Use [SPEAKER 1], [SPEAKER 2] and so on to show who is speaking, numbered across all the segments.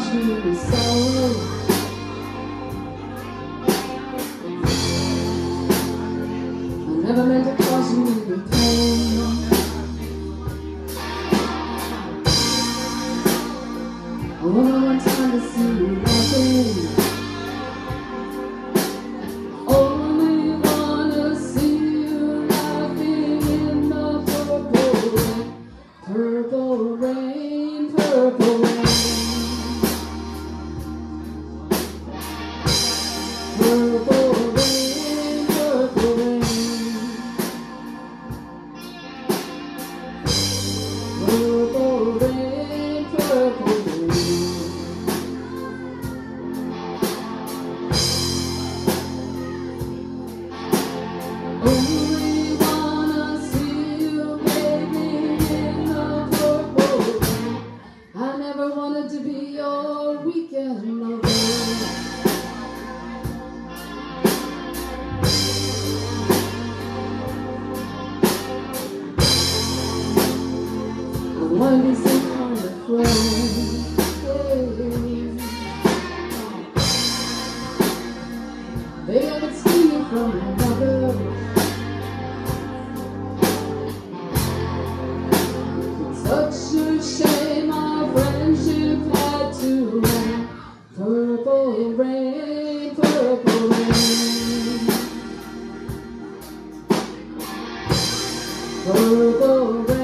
[SPEAKER 1] cause me sorrow. 哦 Purple rain, purple rain. Purple rain.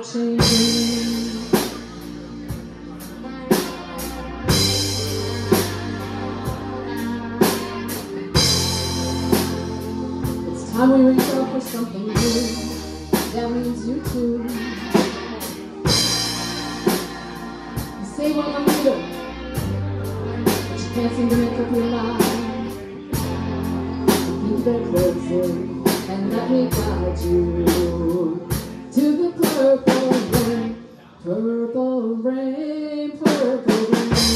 [SPEAKER 1] It's time we reach out for something new That means you too. You say what I'm good But you can't seem to make up your mind. You better close it And let me guide you To the perfect Purple rain, purple rain.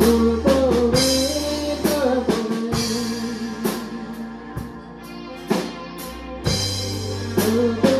[SPEAKER 1] Purple rain, purple rain.